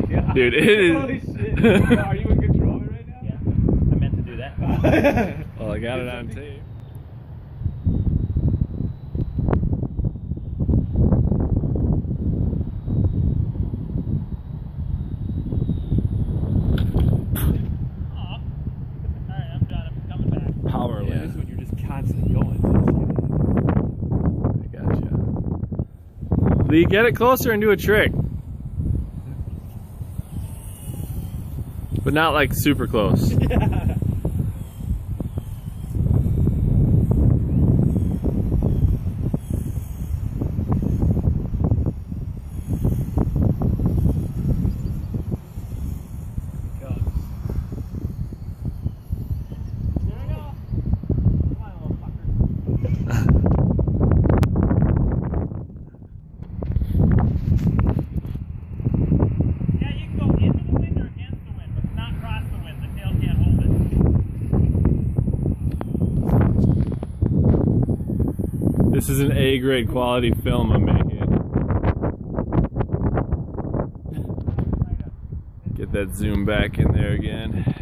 Dude, it is. Holy shit. Are you in control of it right now? Yeah, I meant to do that. Well, I got it on tape. Aw. Alright, I'm done. I'm coming back. Powerless. This is when you're just constantly going. I gotcha. Lee, get it closer and do a trick. But not like super close. There This is an A grade quality film I'm making. Get that zoom back in there again.